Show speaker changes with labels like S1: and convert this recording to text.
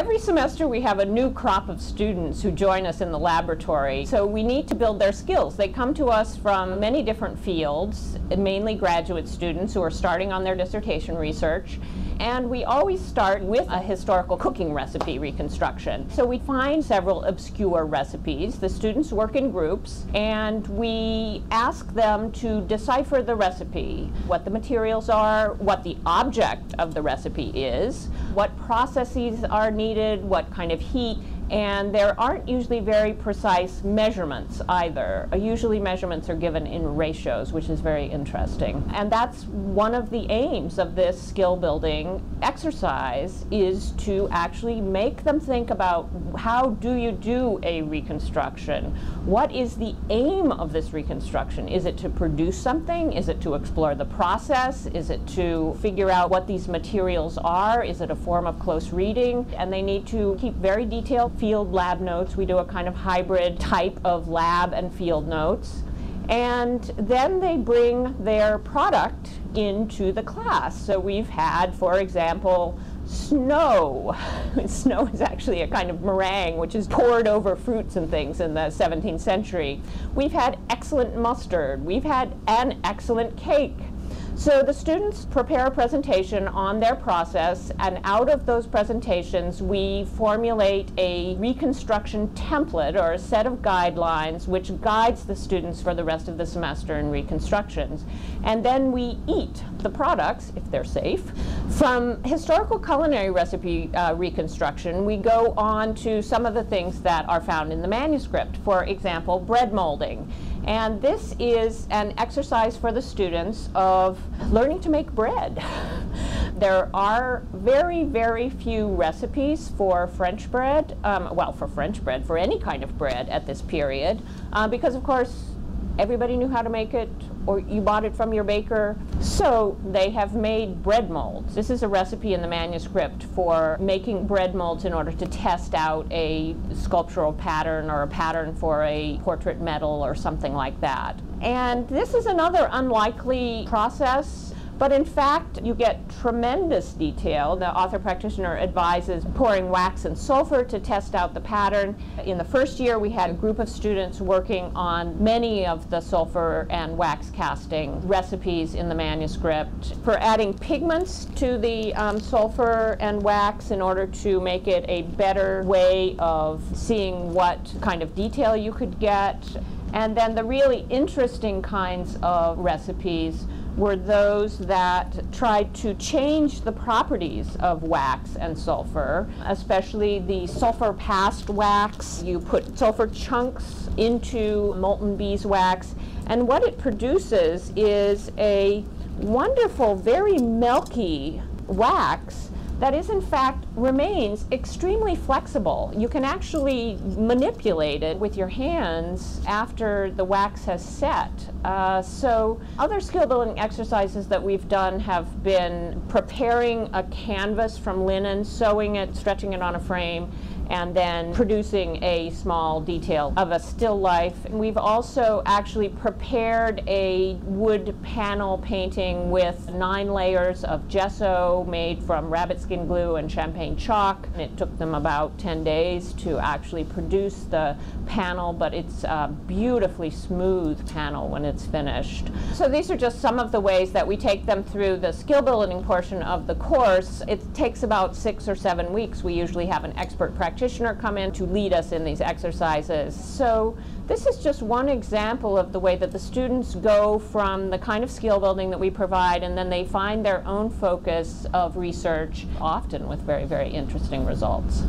S1: Every semester we have a new crop of students who join us in the laboratory, so we need to build their skills. They come to us from many different fields, mainly graduate students who are starting on their dissertation research, and we always start with a historical cooking recipe reconstruction. So we find several obscure recipes. The students work in groups and we ask them to decipher the recipe, what the materials are, what the object of the recipe is, what processes are needed, what kind of heat, and there aren't usually very precise measurements either. Usually measurements are given in ratios, which is very interesting. And that's one of the aims of this skill building exercise is to actually make them think about how do you do a reconstruction? What is the aim of this reconstruction? Is it to produce something? Is it to explore the process? Is it to figure out what these materials are? Is it a form of close reading? And they need to keep very detailed field lab notes. We do a kind of hybrid type of lab and field notes. And then they bring their product into the class. So we've had, for example, snow. snow is actually a kind of meringue which is poured over fruits and things in the 17th century. We've had excellent mustard. We've had an excellent cake. So the students prepare a presentation on their process, and out of those presentations, we formulate a reconstruction template or a set of guidelines which guides the students for the rest of the semester in reconstructions. And then we eat the products, if they're safe. From historical culinary recipe uh, reconstruction, we go on to some of the things that are found in the manuscript. For example, bread molding. And this is an exercise for the students of learning to make bread. there are very, very few recipes for French bread, um, well, for French bread, for any kind of bread at this period, uh, because of course everybody knew how to make it or you bought it from your baker. So they have made bread molds. This is a recipe in the manuscript for making bread molds in order to test out a sculptural pattern or a pattern for a portrait medal or something like that. And this is another unlikely process but in fact, you get tremendous detail. The author practitioner advises pouring wax and sulfur to test out the pattern. In the first year, we had a group of students working on many of the sulfur and wax casting recipes in the manuscript. For adding pigments to the um, sulfur and wax in order to make it a better way of seeing what kind of detail you could get. And then the really interesting kinds of recipes were those that tried to change the properties of wax and sulfur, especially the sulfur past wax. You put sulfur chunks into molten beeswax, and what it produces is a wonderful, very milky wax that is in fact remains extremely flexible. You can actually manipulate it with your hands after the wax has set. Uh, so other skill building exercises that we've done have been preparing a canvas from linen, sewing it, stretching it on a frame, and then producing a small detail of a still life. We've also actually prepared a wood panel painting with nine layers of gesso made from rabbit skin glue and champagne chalk. And it took them about 10 days to actually produce the panel, but it's a beautifully smooth panel when it's finished. So these are just some of the ways that we take them through the skill building portion of the course. It takes about six or seven weeks. We usually have an expert practitioner practitioner come in to lead us in these exercises. So this is just one example of the way that the students go from the kind of skill building that we provide and then they find their own focus of research, often with very, very interesting results.